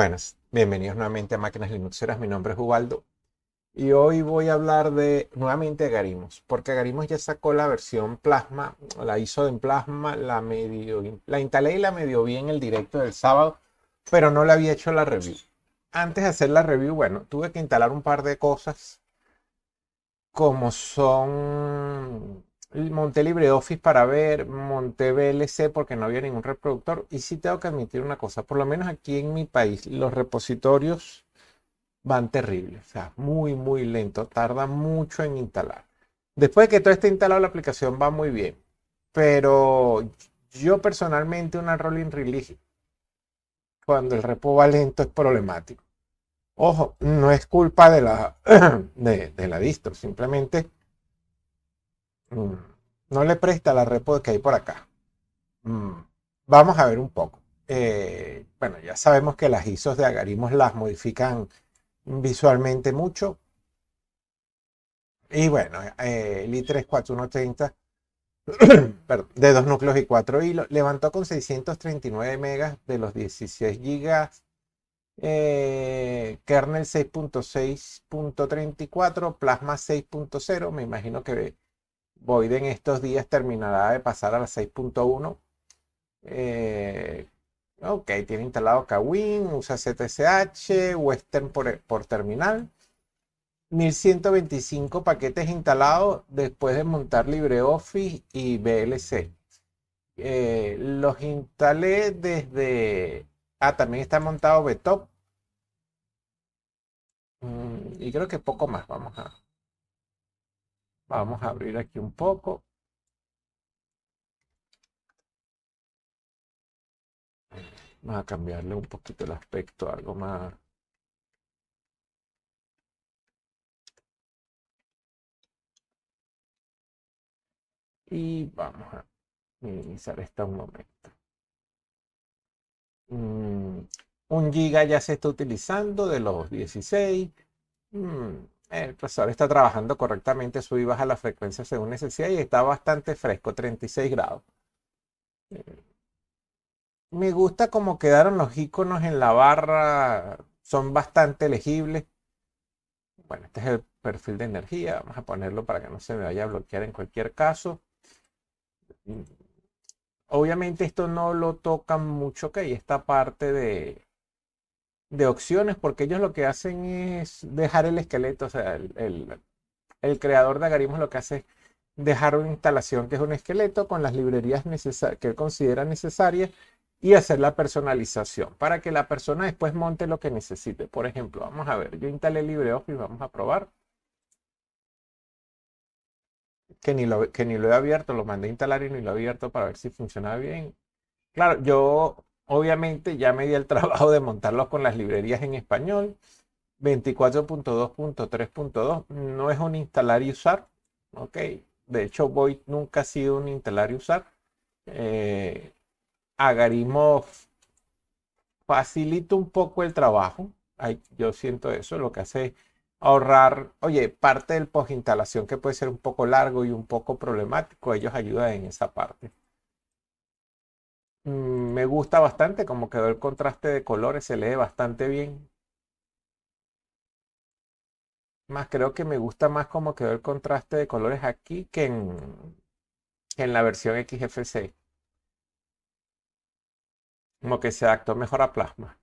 Buenas, bienvenidos nuevamente a Máquinas Linuxeras. Mi nombre es Ubaldo y hoy voy a hablar de nuevamente Garimos, porque Garimos ya sacó la versión Plasma, la hizo en Plasma, la medio, la instalé y la medio vi en el directo del sábado, pero no le había hecho la review. Antes de hacer la review, bueno, tuve que instalar un par de cosas como son monté LibreOffice para ver, monté VLC porque no había ningún reproductor. Y sí tengo que admitir una cosa, por lo menos aquí en mi país, los repositorios van terribles, o sea, muy, muy lento, tarda mucho en instalar. Después de que todo esté instalado, la aplicación va muy bien. Pero yo personalmente una rolling release, cuando el repo va lento, es problemático. Ojo, no es culpa de la, de, de la distro, simplemente Mm. no le presta la repo que hay por acá. Mm. Vamos a ver un poco. Eh, bueno, ya sabemos que las ISOs de agarismos las modifican visualmente mucho. Y bueno, eh, el i3-4130 de dos núcleos y cuatro hilos, levantó con 639 megas de los 16 gigas. Eh, kernel 6.6.34, Plasma 6.0, me imagino que Void en estos días terminará de pasar a la 6.1. Eh, ok, tiene instalado Kawin, usa ZSH, Western por, por terminal. 1125 paquetes instalados después de montar LibreOffice y VLC. Eh, los instalé desde... Ah, también está montado Betop. Mm, y creo que poco más. Vamos a, Vamos a abrir aquí un poco. Vamos a cambiarle un poquito el aspecto, algo más. Y vamos a minimizar esto un momento. Mm, un giga ya se está utilizando de los 16 el procesador está trabajando correctamente, sube y baja la frecuencia según necesidad y está bastante fresco, 36 grados. Eh, me gusta cómo quedaron los iconos en la barra, son bastante legibles. Bueno, este es el perfil de energía, vamos a ponerlo para que no se me vaya a bloquear en cualquier caso. Obviamente esto no lo tocan mucho, que hay esta parte de, de opciones porque ellos lo que hacen es dejar el esqueleto, o sea, el, creador de Agarismos lo que hace es dejar una instalación que es un esqueleto con las librerías que él considera necesarias y hacer la personalización para que la persona después monte lo que necesite. Por ejemplo, vamos a ver, yo instalé LibreOffice, vamos a probar. Que ni, lo, que ni lo he abierto, lo mandé a instalar y ni lo he abierto para ver si funciona bien. Claro, yo Obviamente ya me di el trabajo de montarlos con las librerías en español. 24.2.3.2 no es un instalar y usar. Ok, de hecho Void nunca ha sido un instalar y usar. Eh, facilita un poco el trabajo. yo siento eso, lo que hace es ahorrar, oye, parte del post instalación que puede ser un poco largo y un poco problemático, ellos ayudan en esa parte. Mm, me gusta bastante como quedó el contraste de colores, se lee bastante bien. Más creo que me gusta más como quedó el contraste de colores aquí que en, en la versión XFC. Como que se adaptó mejor a plasma.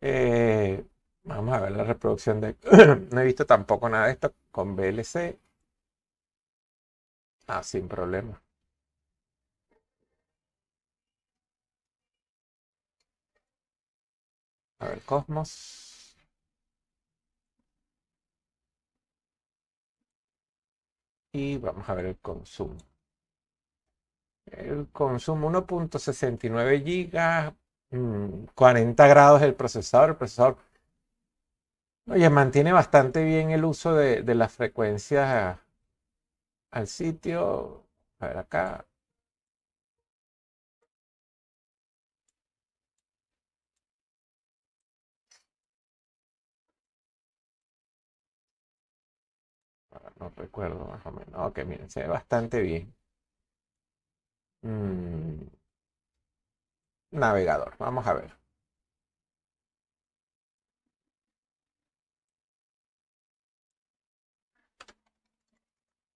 Eh, vamos a ver la reproducción de... no he visto tampoco nada de esto con VLC. Ah, sin problema. A ver, Cosmos. Y vamos a ver el consumo. El consumo 1.69 gigas, 40 grados el procesador. El procesador, oye, mantiene bastante bien el uso de, de las frecuencias al sitio. A ver acá, No recuerdo más o menos. Ok, miren, se ve bastante bien. Mm. Navegador, vamos a ver.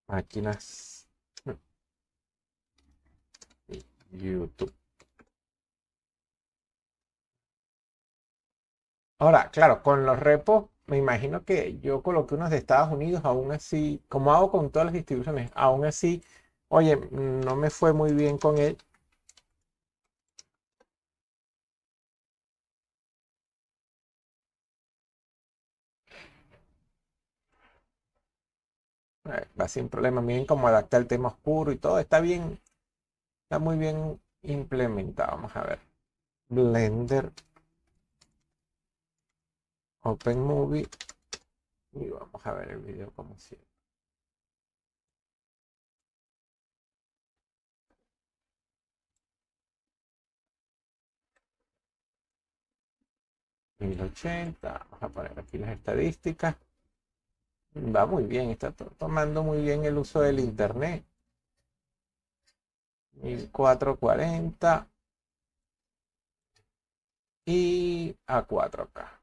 Máquinas. YouTube. Ahora, claro, con los repos me imagino que yo coloqué unos de Estados Unidos, aún así, como hago con todas las distribuciones, aún así, oye, no me fue muy bien con él. Va sin problema. Miren cómo adapta el tema oscuro y todo. Está bien. Está muy bien implementado. Vamos a ver. Blender. Open Movie. Y vamos a ver el video como siempre. ¿1080? Vamos a poner aquí las estadísticas. Va muy bien, está tomando muy bien el uso del internet. 1440 y a 4K.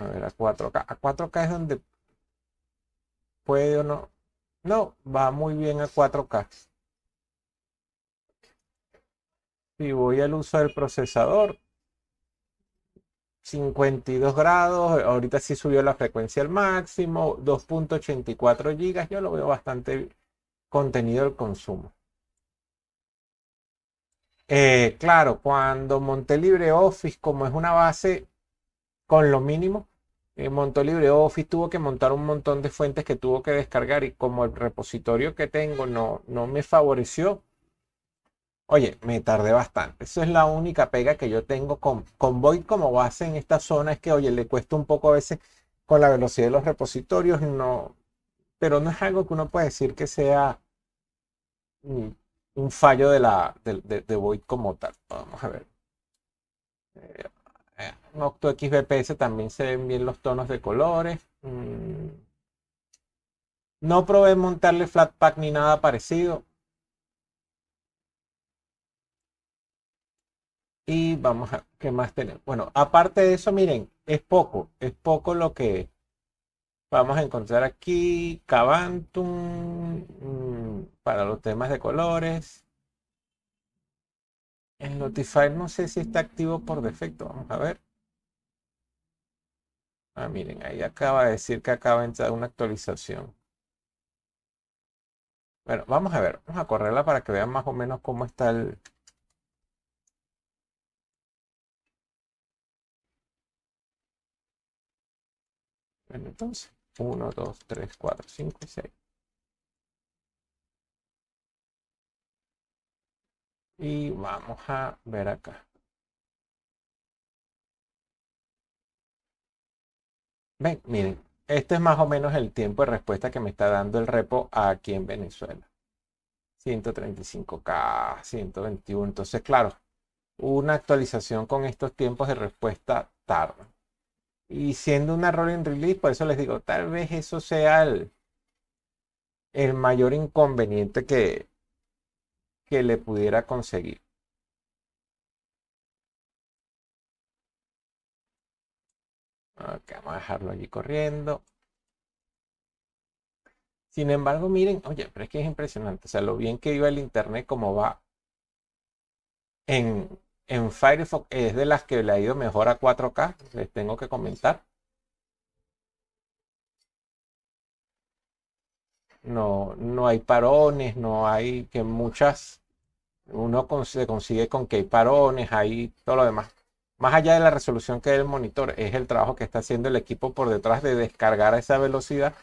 A ver, a 4K. A 4K es donde puede o no. No, va muy bien a 4K. Si voy al uso del procesador, 52 grados, ahorita sí subió la frecuencia al máximo, 2.84 gigas, yo lo veo bastante contenido el consumo. Eh, claro, cuando monté LibreOffice, como es una base con lo mínimo, eh, montó LibreOffice, tuvo que montar un montón de fuentes que tuvo que descargar y como el repositorio que tengo no, no me favoreció, Oye, me tardé bastante. Eso es la única pega que yo tengo con, con Void como base en esta zona. Es que, oye, le cuesta un poco a veces con la velocidad de los repositorios. No, pero no es algo que uno puede decir que sea un fallo de, la, de, Void como tal. Vamos a ver. Eh, en Octo XBPS también se ven bien los tonos de colores. Mm. No probé montarle Flatpak ni nada parecido. Y vamos a, ¿qué más tenemos? Bueno, aparte de eso, miren, es poco, es poco lo que vamos a encontrar aquí. Cabantum, mm, para los temas de colores. El Notify no sé si está activo por defecto, vamos a ver. Ah, miren, ahí acaba de decir que acaba de entrar una actualización. Bueno, vamos a ver, vamos a correrla para que vean más o menos cómo está el, Bueno, entonces, 1, 2, 3, 4, 5 y 6. Y vamos a ver acá. Ven, miren, este es más o menos el tiempo de respuesta que me está dando el repo aquí en Venezuela. 135K, 121. Entonces, claro, una actualización con estos tiempos de respuesta tarda. Y siendo una rolling release, por eso les digo, tal vez eso sea el, mayor inconveniente que, que le pudiera conseguir. Vamos a dejarlo allí corriendo. Sin embargo, miren, oye, pero es que es impresionante. O sea, lo bien que iba el internet, como va en, en Firefox es de las que le ha ido mejor a 4K, les tengo que comentar. No, no hay parones, no hay que muchas, uno se consigue con que hay parones, hay todo lo demás. Más allá de la resolución que hay el monitor, es el trabajo que está haciendo el equipo por detrás de descargar a esa velocidad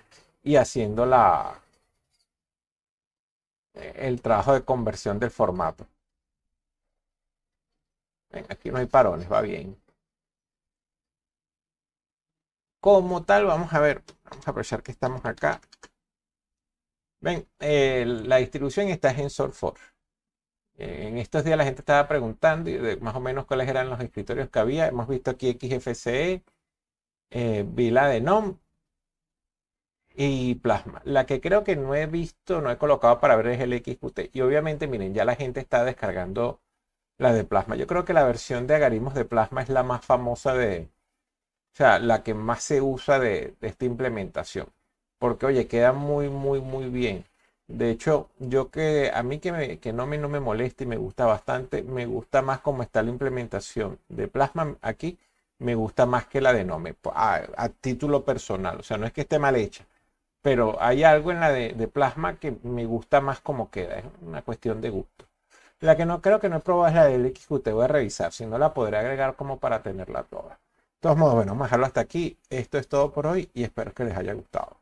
y haciendo la, el trabajo de conversión del formato aquí no hay parones, va bien. Como tal, vamos a ver, vamos a aprovechar que estamos acá. Ven, la distribución está en Source4. En estos días la gente estaba preguntando y más o menos cuáles eran los escritorios que había. Hemos visto aquí XFCE, eh, Vila de NOM y Plasma. La que creo que no he visto, no he colocado para ver es el XQT. Y obviamente, miren, ya la gente está descargando la de plasma. Yo creo que la versión de agarismos de plasma es la más famosa de, O sea, la que más se usa de, de esta implementación. Porque, oye, queda muy, muy, muy bien. De hecho, yo que a mí que, no, me, no me molesta y me gusta bastante, me gusta más cómo está la implementación de Plasma aquí, me gusta más que la de Nome, a, a título personal. O sea, no es que esté mal hecha, pero hay algo en la de, de, Plasma que me gusta más como queda, es una cuestión de gusto. La que no creo que no he probado es la del XQT, voy a revisar, si no la podré agregar como para tenerla toda. De todos modos, bueno, vamos a dejarlo hasta aquí. Esto es todo por hoy y espero que les haya gustado.